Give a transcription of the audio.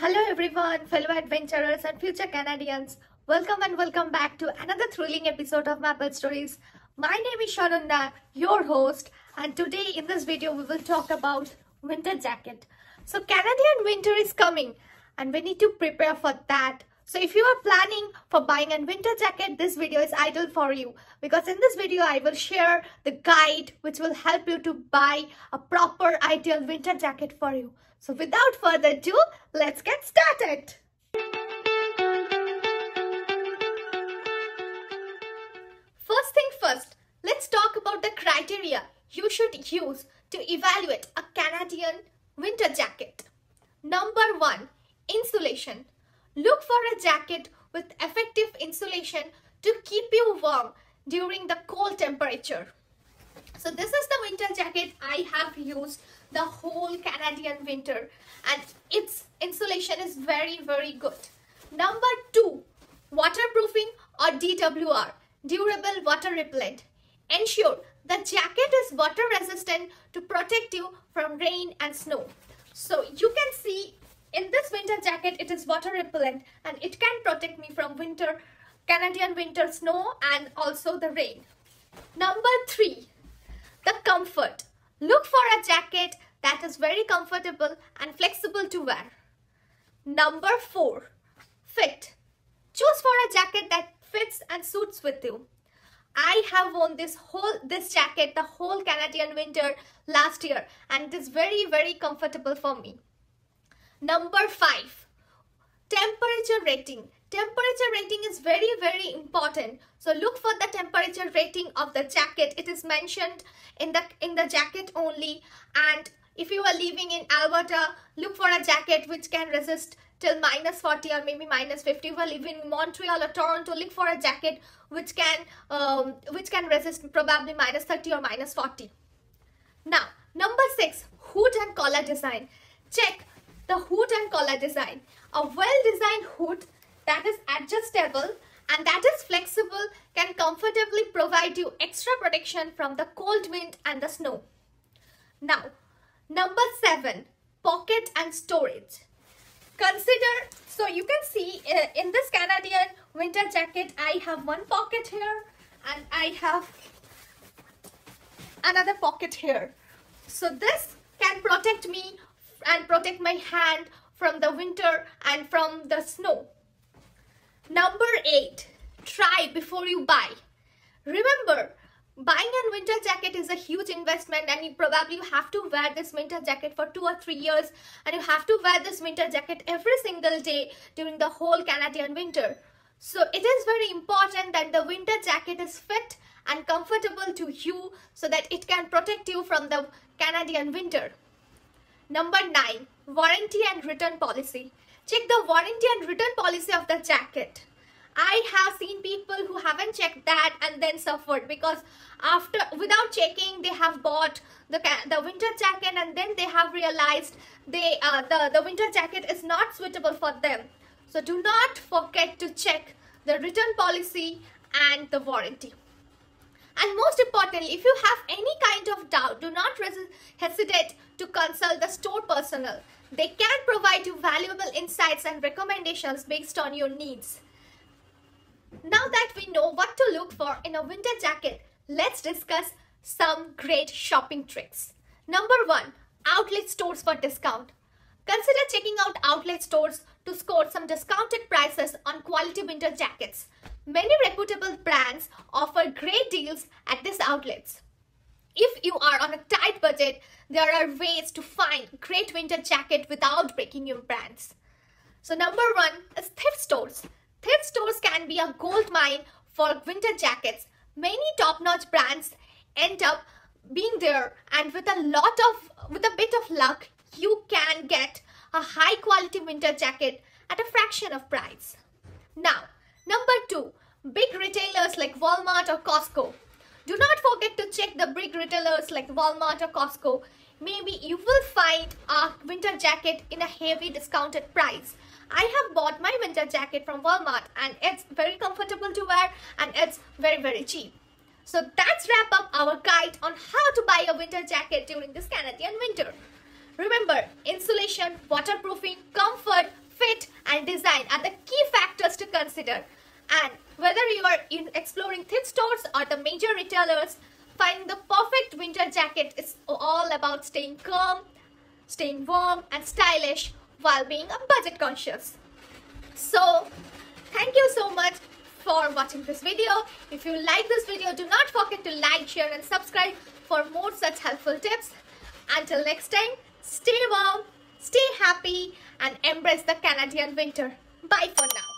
Hello everyone, fellow adventurers and future Canadians. Welcome and welcome back to another thrilling episode of Maple Stories. My name is Shanunda, your host, and today in this video we will talk about winter jacket. So Canadian winter is coming and we need to prepare for that. So if you are planning for buying a winter jacket, this video is ideal for you because in this video I will share the guide which will help you to buy a proper ideal winter jacket for you. So without further ado, let's get started. First thing first, let's talk about the criteria you should use to evaluate a Canadian winter jacket. Number one, insulation. Look for a jacket with effective insulation to keep you warm during the cold temperature. So this is the winter jacket I have used the whole Canadian winter and its insulation is very very good. Number two, waterproofing or DWR, durable water repellent. Ensure the jacket is water resistant to protect you from rain and snow. So you can see in this winter jacket it is water repellent and it can protect me from winter, Canadian winter snow and also the rain. Number three, the comfort. Look for a jacket that is very comfortable and flexible to wear. Number 4. Fit. Choose for a jacket that fits and suits with you. I have worn this whole this jacket the whole Canadian winter last year and it is very very comfortable for me. Number 5. Temperature rating. Temperature rating is very very important. So look for the temperature rating of the jacket. It is mentioned in the in the jacket only and if you are living in Alberta, look for a jacket which can resist till minus 40 or maybe minus 50. If you are living in Montreal or Toronto, look for a jacket which can um, which can resist probably minus 30 or minus 40. Now, number 6, hood and collar design. Check the hood and collar design. A well-designed hood that is adjustable and that is flexible can comfortably provide you extra protection from the cold wind and the snow. Now, number seven, pocket and storage. Consider, so you can see uh, in this Canadian winter jacket, I have one pocket here and I have another pocket here. So this can protect me and protect my hand from the winter and from the snow. Number 8. Try before you buy. Remember, buying a winter jacket is a huge investment and you probably have to wear this winter jacket for two or three years and you have to wear this winter jacket every single day during the whole Canadian winter. So it is very important that the winter jacket is fit and comfortable to you so that it can protect you from the Canadian winter. Number 9. Warranty and return policy. Check the warranty and return policy of the jacket. I have seen people who haven't checked that and then suffered because after without checking they have bought the the winter jacket and then they have realized they uh, the the winter jacket is not suitable for them. So do not forget to check the return policy and the warranty. And most importantly, if you have any kind of doubt, do not hesitate to consult the store personnel. They can provide you valuable insights and recommendations based on your needs. Now that we know what to look for in a winter jacket, let's discuss some great shopping tricks. Number one, outlet stores for discount. Consider checking out outlet stores to score some discounted prices on quality winter jackets. Many reputable brands offer great deals at these outlets. If you are on a tight budget, there are ways to find great winter jacket without breaking your brands. So number one is thrift stores. Thrift stores can be a gold mine for winter jackets. Many top-notch brands end up being there and with a lot of, with a bit of luck, you can get a high quality winter jacket at a fraction of price. Now, number two, big retailers like Walmart or Costco. Do not forget to check the big retailers like Walmart or Costco. Maybe you will find a winter jacket in a heavy discounted price. I have bought my winter jacket from Walmart and it's very comfortable to wear and it's very very cheap. So that's wrap up our guide on how to buy a winter jacket during this Canadian winter. Remember, insulation, waterproofing, comfort, fit and design are the key factors to consider. And whether you are in exploring thrift stores or the major retailers, finding the perfect winter jacket is all about staying calm, staying warm and stylish while being a budget conscious. So, thank you so much for watching this video. If you like this video, do not forget to like, share and subscribe for more such helpful tips. Until next time, stay warm, stay happy and embrace the Canadian winter. Bye for now.